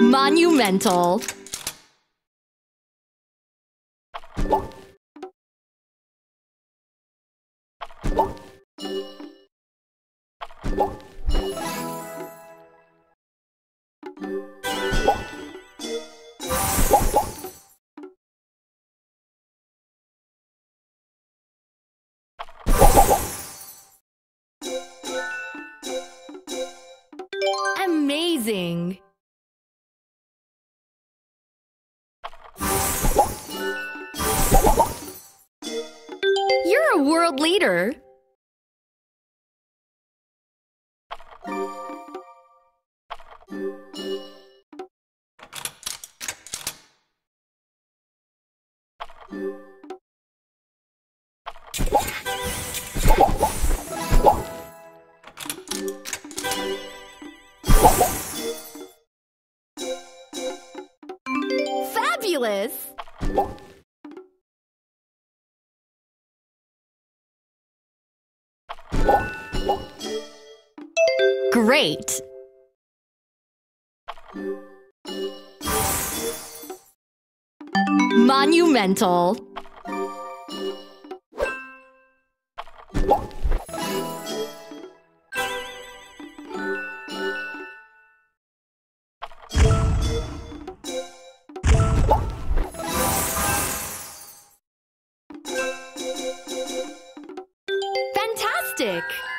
Monumental. Thank you. Amazing! You're a world leader! Fabulous! Great! Monumental. stick.